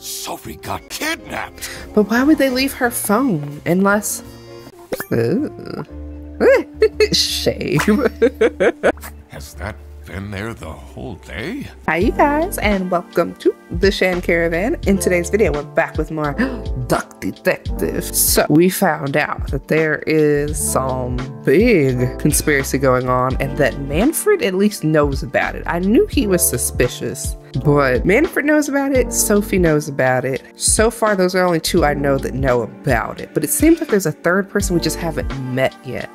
Sophie got kidnapped. But why would they leave her phone unless. Shame. Has that been there the whole day? Hi, you guys, and welcome to the Shan Caravan. In today's video, we're back with more Duck Detective. So, we found out that there is some big conspiracy going on, and that Manfred at least knows about it. I knew he was suspicious, but Manfred knows about it, Sophie knows about it. So far, those are only two I know that know about it, but it seems like there's a third person we just haven't met yet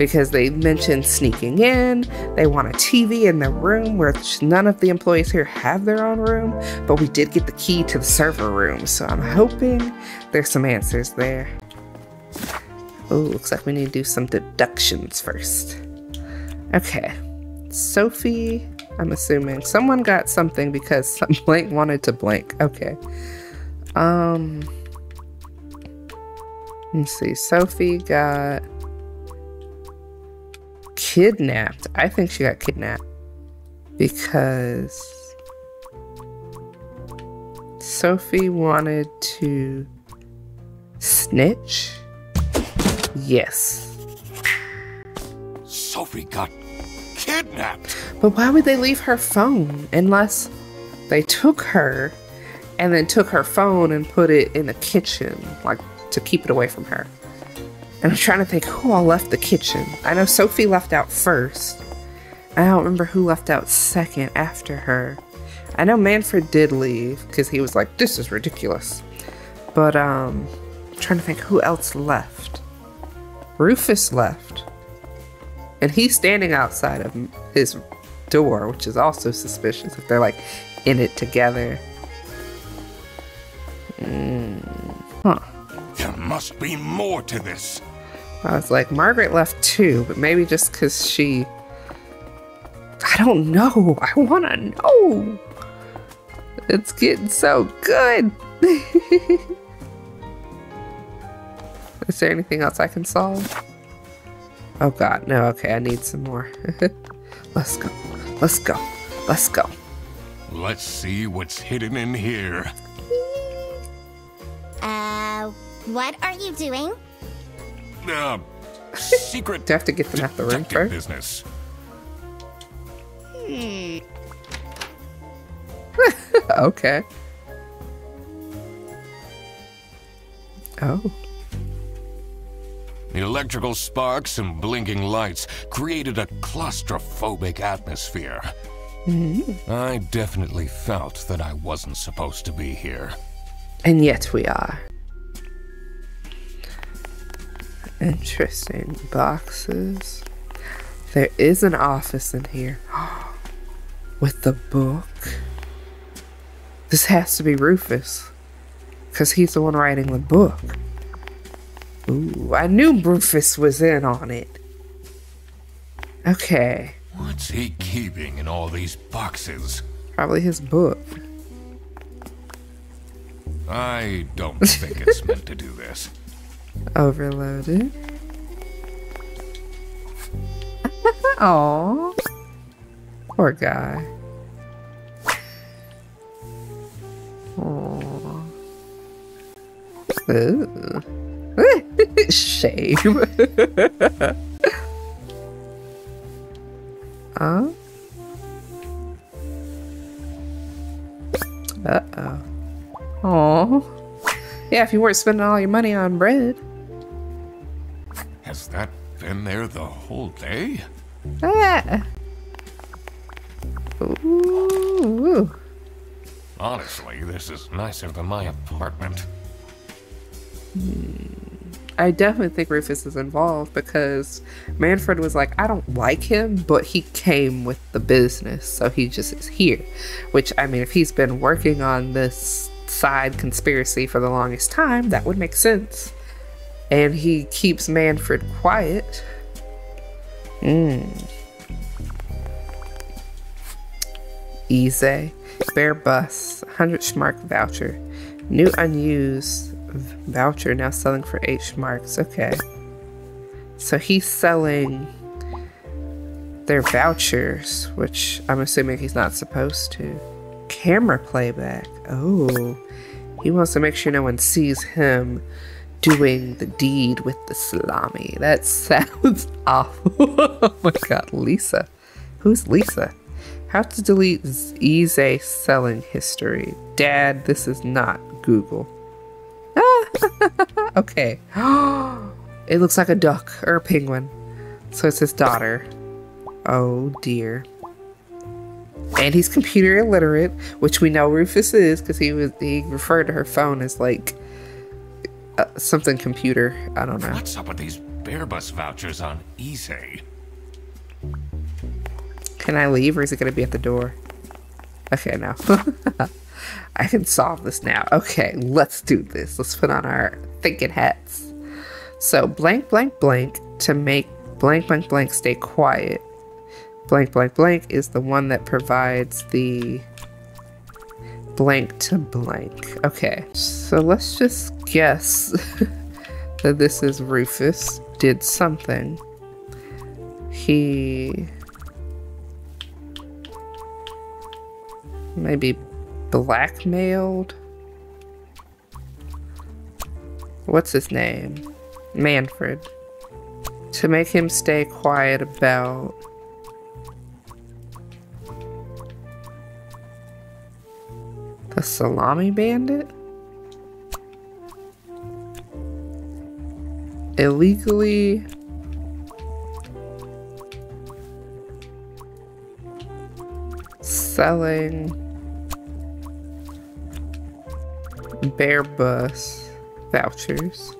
because they mentioned sneaking in. They want a TV in their room, which none of the employees here have their own room, but we did get the key to the server room, so I'm hoping there's some answers there. Oh, looks like we need to do some deductions first. Okay, Sophie, I'm assuming someone got something because some blank wanted to blank. Okay. Um, let's see. Sophie got kidnapped. I think she got kidnapped because Sophie wanted to snitch. Yes. Sophie got kidnapped. But why would they leave her phone unless they took her and then took her phone and put it in the kitchen, like to keep it away from her? And I'm trying to think who all left the kitchen. I know Sophie left out first. I don't remember who left out second after her. I know Manfred did leave because he was like, this is ridiculous. But um I'm trying to think who else left. Rufus left. And he's standing outside of his door, which is also suspicious if they're like in it together. Mm, huh. There must be more to this. I was like, Margaret left too, but maybe just because she. I don't know. I want to know. It's getting so good. Is there anything else I can solve? Oh god, no, okay, I need some more. Let's go. Let's go. Let's go. Let's see what's hidden in here. Uh, what are you doing? Uh, secret Do I have to get them out the room first? business. okay. Oh. The electrical sparks and blinking lights created a claustrophobic atmosphere. I definitely felt that I wasn't supposed to be here. And yet we are. Interesting. Boxes. There is an office in here. With the book. This has to be Rufus. Because he's the one writing the book. Ooh, I knew Rufus was in on it. Okay. What's he keeping in all these boxes? Probably his book. I don't think it's meant to do this. Overloaded. Aw. Poor guy. Aw. Ooh. Shame. huh? Uh-oh. Aw. Yeah, if you weren't spending all your money on bread. Has that been there the whole day? Ah. Ooh. Honestly, this is nicer than my apartment. I definitely think Rufus is involved because Manfred was like, I don't like him, but he came with the business, so he just is here. Which, I mean, if he's been working on this side conspiracy for the longest time, that would make sense. And he keeps Manfred quiet. Hmm. Easy. Spare bus. 100 Schmark voucher. New unused voucher now selling for 8 Schmarks. Okay. So he's selling their vouchers, which I'm assuming he's not supposed to. Camera playback. Oh, he wants to make sure no one sees him doing the deed with the salami. That sounds awful. oh my god, Lisa. Who's Lisa? How to delete Easy selling history. Dad, this is not Google. Ah, okay. it looks like a duck or a penguin. So it's his daughter. Oh dear. And he's computer illiterate, which we know Rufus is because he was he referred to her phone as like uh, something computer. I don't know. What's up with these Bearbus vouchers on easy? Can I leave or is it going to be at the door? Okay, no. I can solve this now. Okay, let's do this. Let's put on our thinking hats. So blank, blank, blank to make blank, blank, blank stay quiet. Blank, blank, blank is the one that provides the blank to blank. Okay, so let's just guess that this is Rufus did something. He maybe blackmailed. What's his name? Manfred. To make him stay quiet about the salami bandit? Illegally selling Bearbus vouchers.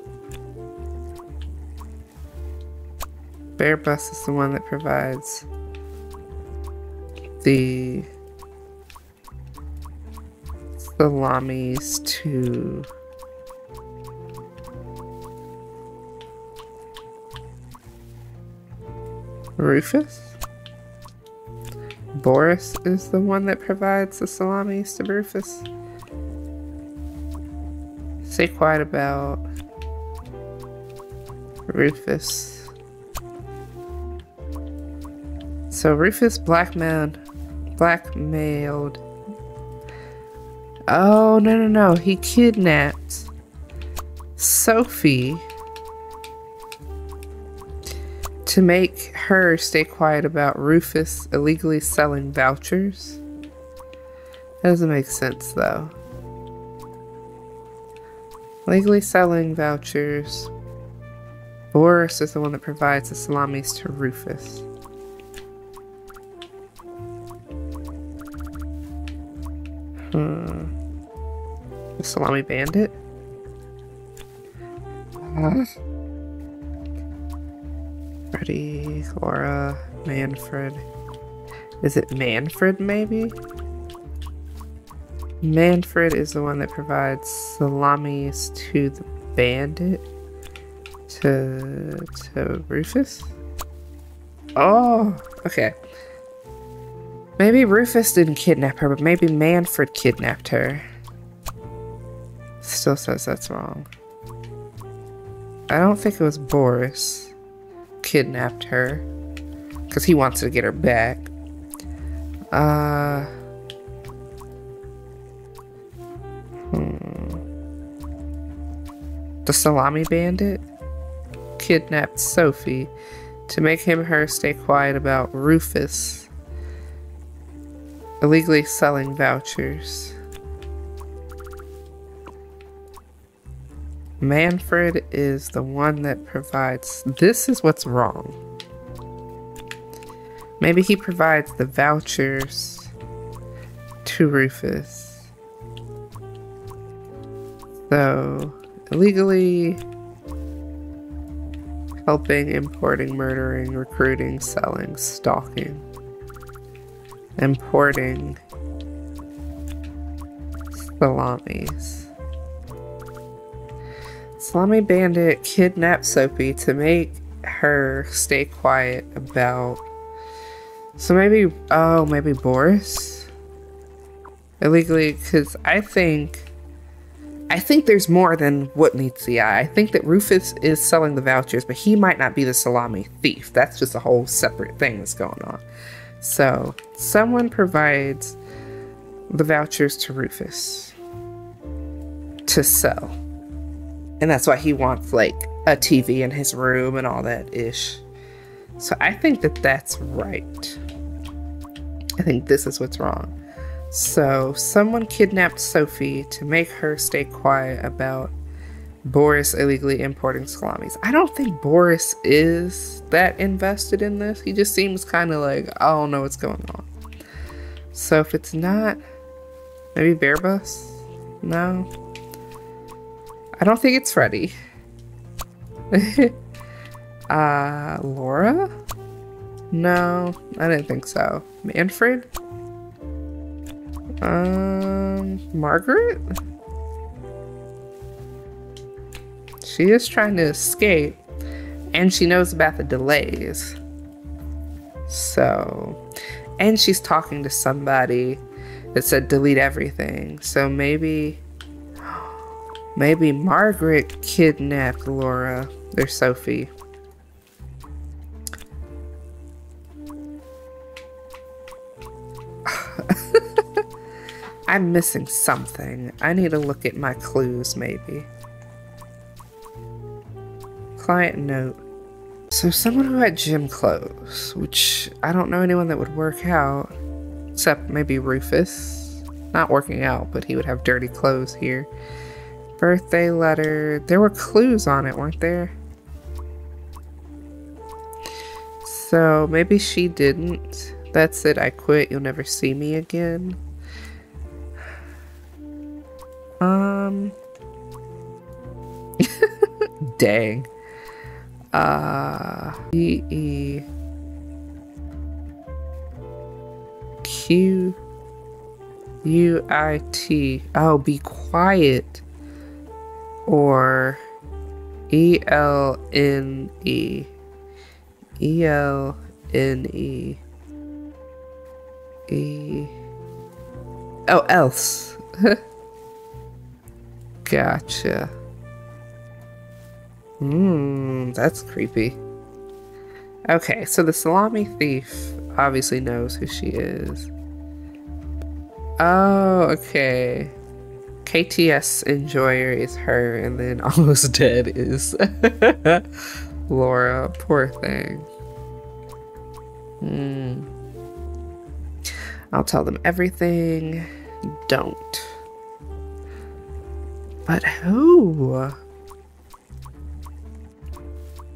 Bearbus is the one that provides the salamis to Rufus. Boris is the one that provides the salamis to Rufus. Say quiet about Rufus. So Rufus blackmailed blackmailed Oh no no no he kidnapped Sophie to make her stay quiet about Rufus illegally selling vouchers. That doesn't make sense though. Legally selling vouchers. Boris is the one that provides the salamis to Rufus. Hmm. Salami bandit? Uh, Freddy, Laura, Manfred. Is it Manfred maybe? Manfred is the one that provides salamis to the bandit. To, to Rufus? Oh, okay. Maybe Rufus didn't kidnap her, but maybe Manfred kidnapped her. Still says that's wrong. I don't think it was Boris kidnapped her. Because he wants to get her back. Uh... The salami bandit kidnapped Sophie to make him her stay quiet about Rufus illegally selling vouchers. Manfred is the one that provides. This is what's wrong. Maybe he provides the vouchers to Rufus. So, illegally helping, importing, murdering, recruiting, selling, stalking, importing salamis. Salami Bandit kidnapped Soapy to make her stay quiet about. So maybe, oh, maybe Boris? Illegally, because I think I think there's more than what meets the eye. I think that Rufus is selling the vouchers, but he might not be the salami thief. That's just a whole separate thing that's going on. So, someone provides the vouchers to Rufus to sell. And that's why he wants like a TV in his room and all that ish. So I think that that's right. I think this is what's wrong. So someone kidnapped Sophie to make her stay quiet about Boris illegally importing salamis. I don't think Boris is that invested in this. He just seems kind of like, I don't know what's going on. So if it's not, maybe Bearbus? No. I don't think it's Freddy. uh, Laura? No, I didn't think so. Manfred? Um, Margaret? She is trying to escape, and she knows about the delays. So, and she's talking to somebody that said delete everything. So maybe, maybe Margaret kidnapped Laura or Sophie. I'm missing something. I need to look at my clues, maybe. Client note. So someone who had gym clothes, which I don't know anyone that would work out, except maybe Rufus. Not working out, but he would have dirty clothes here. Birthday letter. There were clues on it, weren't there? So maybe she didn't. That's it, I quit. You'll never see me again. Um. Dang. Uh. E E. Q. U I T. Oh, be quiet. Or. E L N E. E L N E. E. Oh, else. Gotcha. Mmm, that's creepy. Okay, so the salami thief obviously knows who she is. Oh, okay. KTS enjoyer is her, and then almost dead is Laura. Poor thing. Hmm. I'll tell them everything. Don't. But who?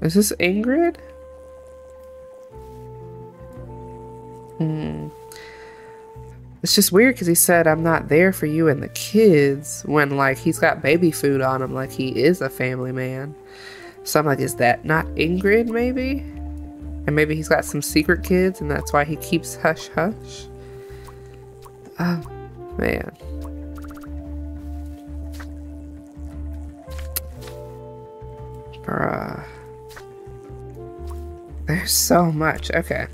Is this Ingrid? Hmm. It's just weird because he said, I'm not there for you and the kids when, like, he's got baby food on him, like, he is a family man. So I'm like, is that not Ingrid, maybe? And maybe he's got some secret kids and that's why he keeps hush hush? Oh, man. Bruh. There's so much. Okay.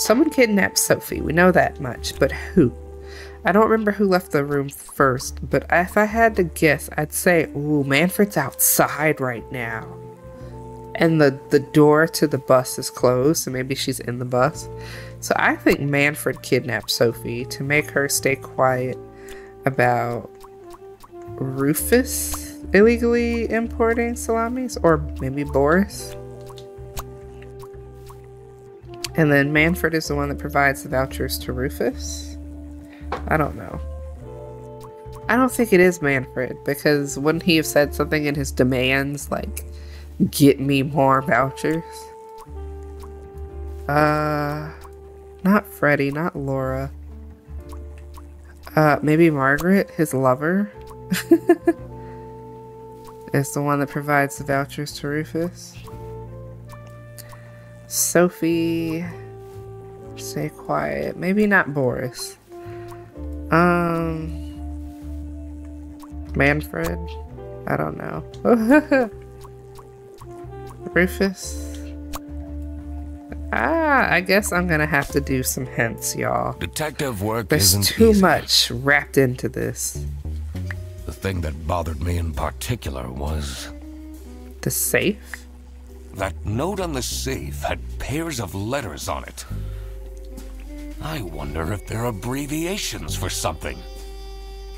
Someone kidnapped Sophie. We know that much. But who? I don't remember who left the room first, but if I had to guess, I'd say, ooh, Manfred's outside right now. And the, the door to the bus is closed, so maybe she's in the bus. So I think Manfred kidnapped Sophie to make her stay quiet about Rufus illegally importing salamis, or maybe Boris. And then Manfred is the one that provides the vouchers to Rufus. I don't know. I don't think it is Manfred because wouldn't he have said something in his demands like, get me more vouchers? Uh, not Freddy, not Laura. Uh, maybe Margaret, his lover? is the one that provides the vouchers to Rufus. Sophie, stay quiet. Maybe not Boris. Um, Manfred. I don't know. Rufus. Ah, I guess I'm gonna have to do some hints, y'all. Detective work There's isn't too easy. much wrapped into this. The thing that bothered me in particular was The safe? That note on the safe had pairs of letters on it. I wonder if they're abbreviations for something.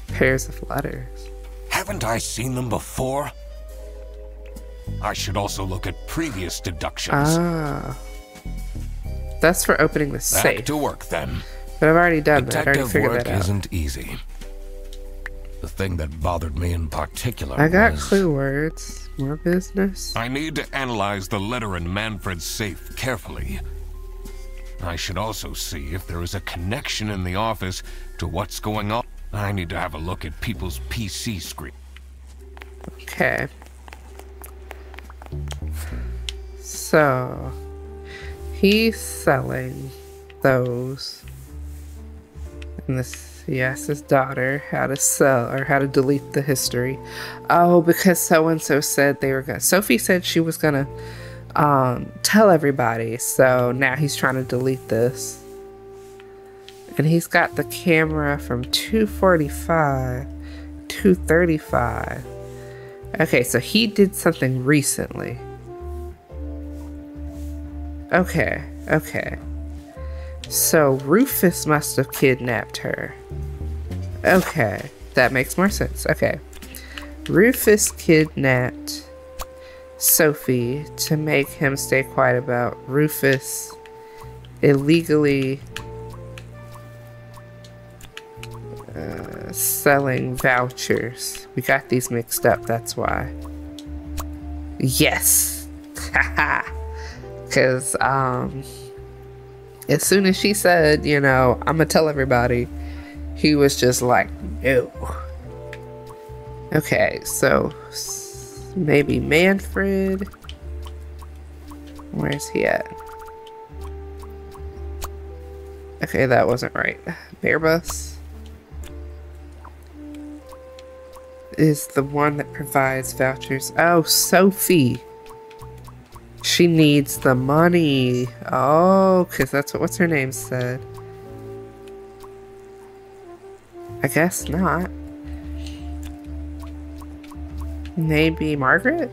Pairs of letters. Haven't I seen them before? I should also look at previous deductions. Ah. That's for opening the Back safe. to work then. But I've already done that. I already Detective figured work that out. isn't easy. The thing that bothered me in particular I got clue words. More business. I need to analyze the letter in Manfred's safe carefully. I should also see if there is a connection in the office to what's going on. I need to have a look at people's PC screen. Okay. So he's selling those. And this he asked his daughter how to sell or how to delete the history. Oh, because so and so said they were gonna Sophie said she was gonna um tell everybody, so now he's trying to delete this. And he's got the camera from 245, 235. Okay, so he did something recently. Okay, okay. So Rufus must have kidnapped her. Okay, that makes more sense. Okay. Rufus kidnapped Sophie to make him stay quiet about Rufus illegally uh, selling vouchers. We got these mixed up, that's why. Yes. Because, um, as soon as she said, you know, I'm gonna tell everybody, he was just like, no. Okay, so maybe Manfred. Where's he at? Okay, that wasn't right. Bearbus is the one that provides vouchers. Oh, Sophie. She needs the money. Oh, because that's what what's her name said. I guess not. Maybe Margaret?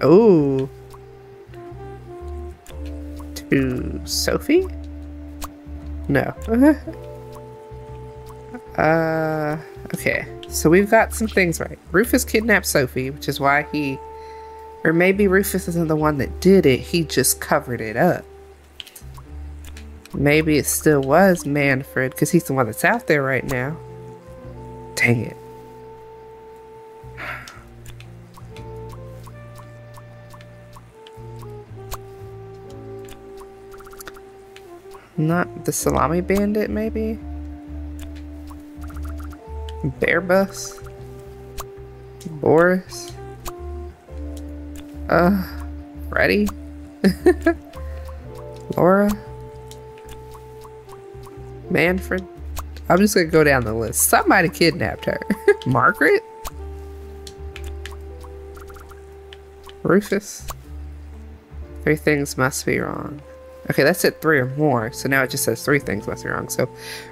Oh. To Sophie? No. uh, okay. So we've got some things right. Rufus kidnapped Sophie, which is why he. Or maybe Rufus isn't the one that did it, he just covered it up. Maybe it still was Manfred, because he's the one that's out there right now. Dang it. Not the salami bandit, maybe? Bear bus? Boris? Uh, Freddy? Laura? Manfred? I'm just gonna go down the list. Somebody kidnapped her. Margaret? Rufus? Three things must be wrong. Okay, that said three or more, so now it just says three things must be wrong. So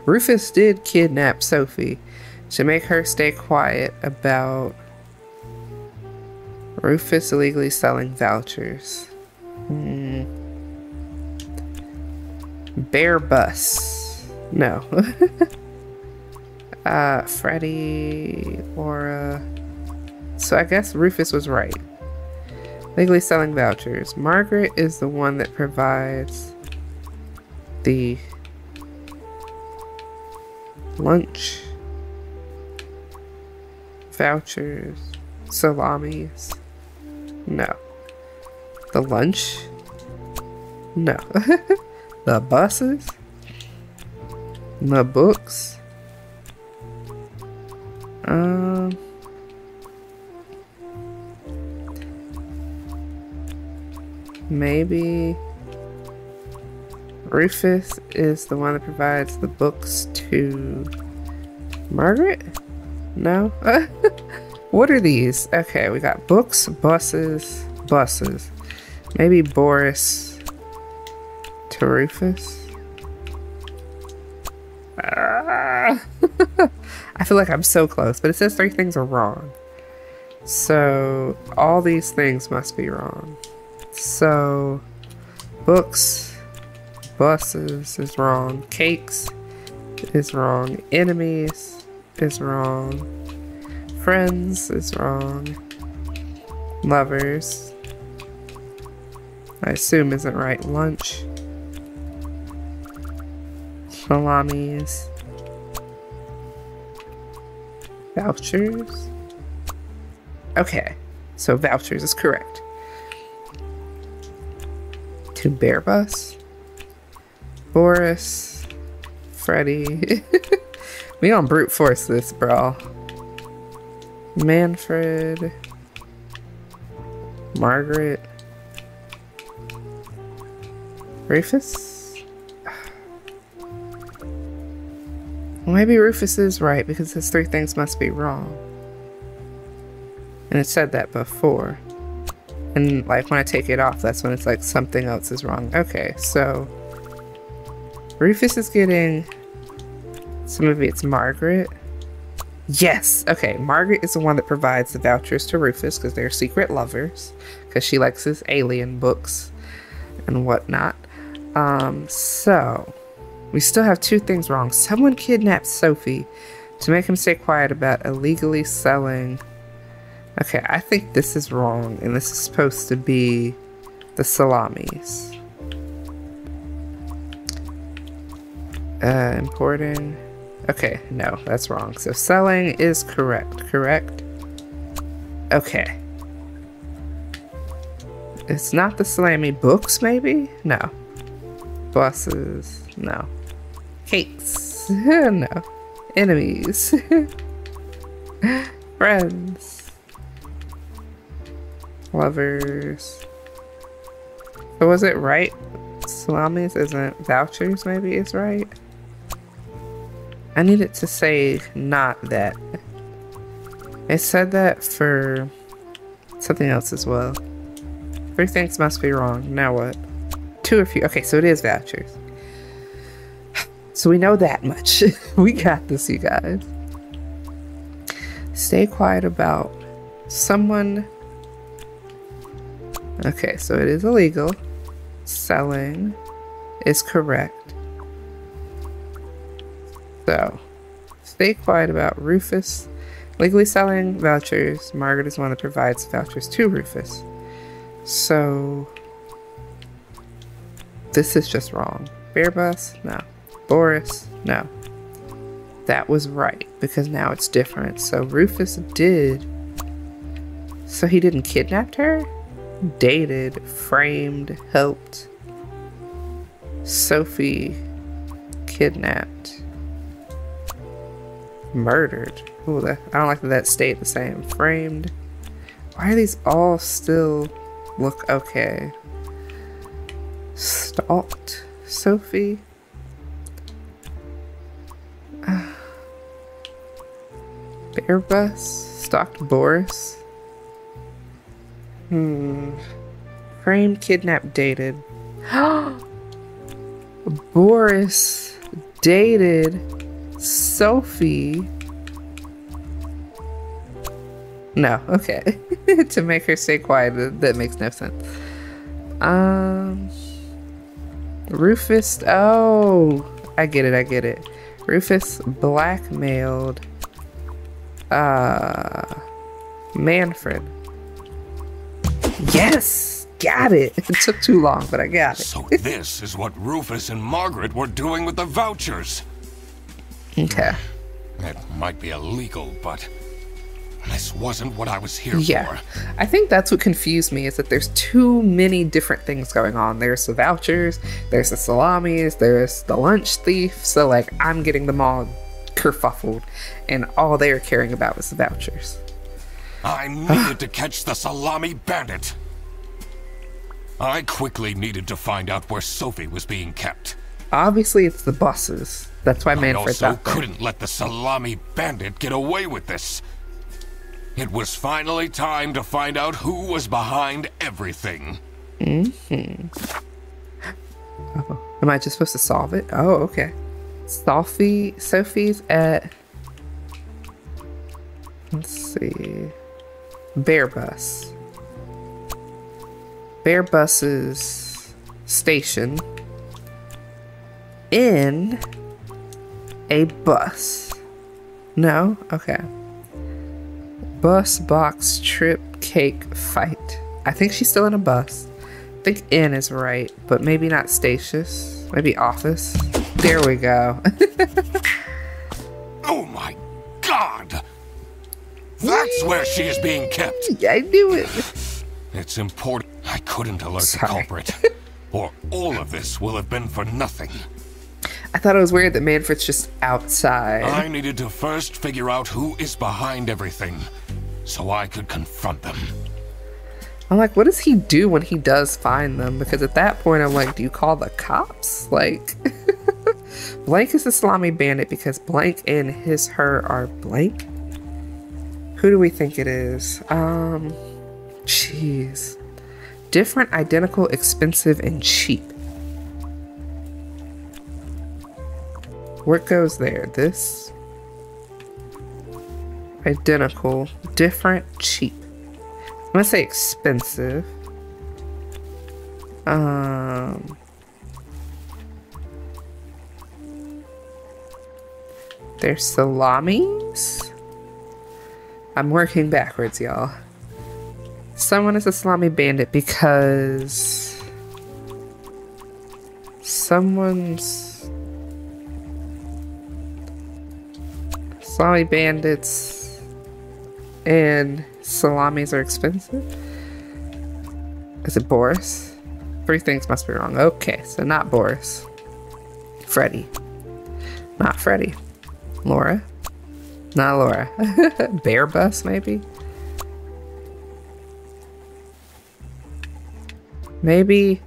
Rufus did kidnap Sophie to make her stay quiet about Rufus illegally selling vouchers. Hmm. Bear bus. No. uh, Freddy, Laura. So I guess Rufus was right. Legally selling vouchers. Margaret is the one that provides the lunch vouchers, salamis. No. The lunch? No. the buses? The books? Um. Maybe Rufus is the one that provides the books to Margaret? No? what are these? Okay, we got books, buses, buses. Maybe Boris to Rufus? Ah. I feel like I'm so close, but it says three things are wrong. So all these things must be wrong. So books, Buses is wrong. Cakes is wrong. Enemies is wrong. Friends is wrong. Lovers. I assume isn't right. Lunch. Salamis. Vouchers. Okay, so vouchers is correct. To Bear Bus. Boris. Freddy. we on brute force this, bro. Manfred. Margaret. Rufus? Well, maybe Rufus is right because his three things must be wrong. And it said that before. And like when I take it off, that's when it's like something else is wrong. Okay, so Rufus is getting so maybe it's Margaret. Yes, okay. Margaret is the one that provides the vouchers to Rufus because they're secret lovers because she likes his alien books and whatnot. Um, so we still have two things wrong. Someone kidnapped Sophie to make him stay quiet about illegally selling Okay, I think this is wrong, and this is supposed to be the salamis. Uh, importing. Okay, no, that's wrong. So selling is correct, correct? Okay. It's not the salami books, maybe? No. Buses, no. Cakes, no. Enemies. Friends lovers. Was it right? Salamis isn't vouchers, maybe is right? I needed to say not that. It said that for something else as well. Three things must be wrong. Now what? Two or few. Okay, so it is vouchers. So we know that much. we got this, you guys. Stay quiet about someone Okay, so it is illegal. Selling is correct. Stay quiet about Rufus. Legally selling vouchers. Margaret is one that provides vouchers to Rufus. So, this is just wrong. Bear Bus? No. Boris? No. That was right because now it's different. So, Rufus did. So, he didn't kidnap her? dated, framed, helped. Sophie kidnapped, murdered. Ooh, that, I don't like that that stayed the same. Framed. Why are these all still look okay? Stalked Sophie. Bear Bus. Stalked Boris. Hmm. Framed, kidnapped, dated. Boris dated Sophie. No, okay. to make her stay quiet, that makes no sense. Um, Rufus. Oh, I get it. I get it. Rufus blackmailed. Uh, Manfred. Yes! Got it! It took too long, but I got it. so this is what Rufus and Margaret were doing with the vouchers. Okay. It might be illegal, but this wasn't what I was here yeah. for. I think that's what confused me is that there's too many different things going on. There's the vouchers, there's the salamis, there's the lunch thief. So like I'm getting them all kerfuffled and all they're caring about is the vouchers. I needed to catch the salami bandit. I quickly needed to find out where Sophie was being kept. Obviously, it's the buses. That's why Manfred's I also out there. couldn't let the salami bandit get away with this. It was finally time to find out who was behind everything. Mm-hmm. Oh, am I just supposed to solve it? Oh, okay. Sophie, Sophie's at. Let's see. Bear Bus. Bear Bus's station in a bus. No? Okay. Bus box trip cake fight. I think she's still in a bus. I think in is right, but maybe not stacious. Maybe office. There we go. oh my god! That's where she is being kept. I knew it. It's important. I couldn't alert Sorry. the culprit. or all of this will have been for nothing. I thought it was weird that Manfred's just outside. I needed to first figure out who is behind everything, so I could confront them. I'm like, what does he do when he does find them? Because at that point, I'm like, do you call the cops? Like, Blank is the salami bandit because Blank and his her are blank. Who do we think it is? Um, jeez. Different, identical, expensive, and cheap. What goes there? This. Identical, different, cheap. I'm gonna say expensive. Um. There's salamis. I'm working backwards, y'all. Someone is a salami bandit because someone's salami bandits and salamis are expensive. Is it Boris? Three things must be wrong. Okay, so not Boris. Freddy. Not Freddy. Laura. Not Laura. Bear Bus, maybe? Maybe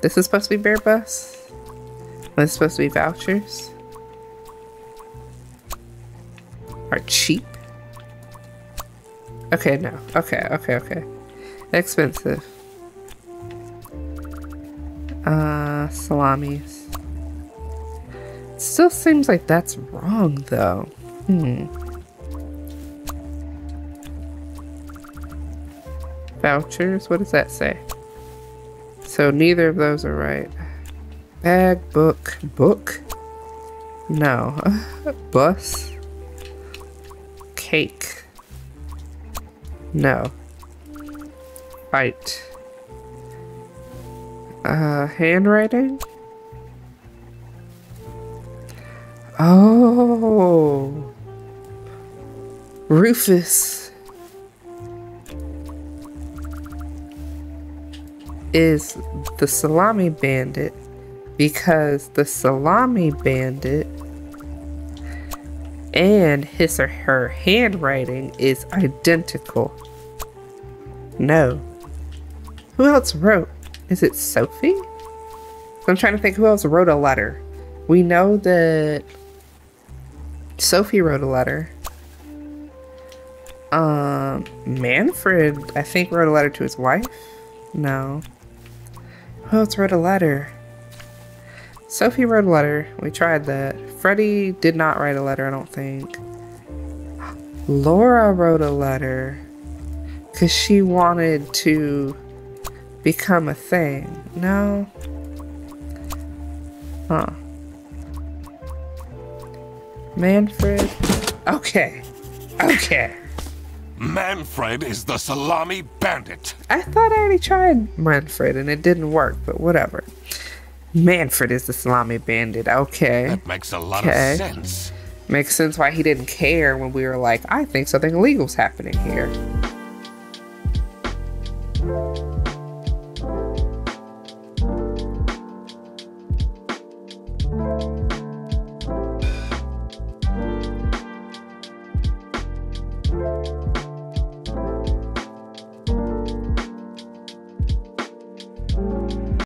this is supposed to be Bear Bus? This is supposed to be vouchers? Are cheap? Okay, no. Okay, okay, okay. Expensive. Uh, salamis. Still seems like that's wrong, though. Hmm. Vouchers? What does that say? So neither of those are right. Bag, book, book? No. Bus? Cake? No. Fight. Uh, handwriting? Oh. Rufus is the salami bandit because the salami bandit and his or her handwriting is identical. No. Who else wrote? Is it Sophie? I'm trying to think who else wrote a letter. We know that Sophie wrote a letter. Um, Manfred, I think, wrote a letter to his wife. No. Who else wrote a letter? Sophie wrote a letter. We tried that. Freddie did not write a letter, I don't think. Laura wrote a letter because she wanted to become a thing. No. Huh. Manfred. Okay. Okay. Manfred is the salami bandit. I thought I already tried Manfred and it didn't work, but whatever. Manfred is the salami bandit. Okay. That makes a lot okay. of sense. Makes sense why he didn't care when we were like, I think something illegal's happening here.